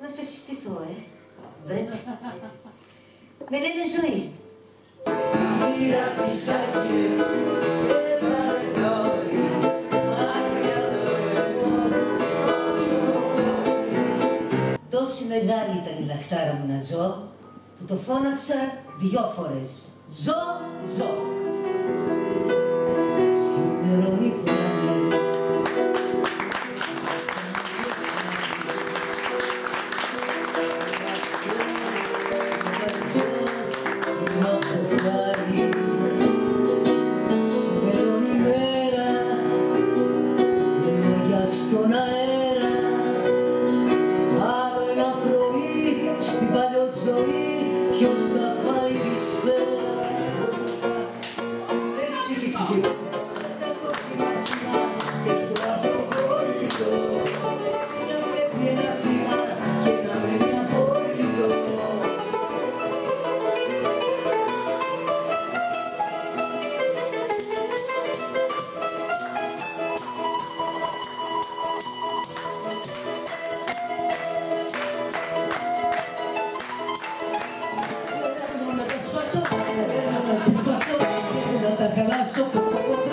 Να σε συστηθώ, ε. Βρέτε. Με λένε ζωή. Πήρα τις άγγιες και παρακόρη μακριά το εγώ Τόση μεγάλη ήταν η λαχτάρα μου να ζω, που το φώναξα δυο φορές. Ζω, ζω. Στον αέρα. Άλλο ένα πρωί στην παλιό ζωή ποιος θα φάει τη σφαίρα. Έτσι και τσιγί και στο αυτοχώρητο να βρεθεί ένα να